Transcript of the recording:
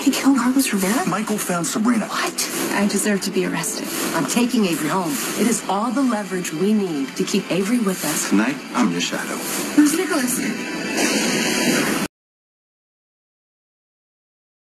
Try to kill Carlos Rivera? Michael found Sabrina. What? I deserve to be arrested. I'm taking Avery home. It is all the leverage we need to keep Avery with us. Tonight, I'm your shadow. Who's Nikolas?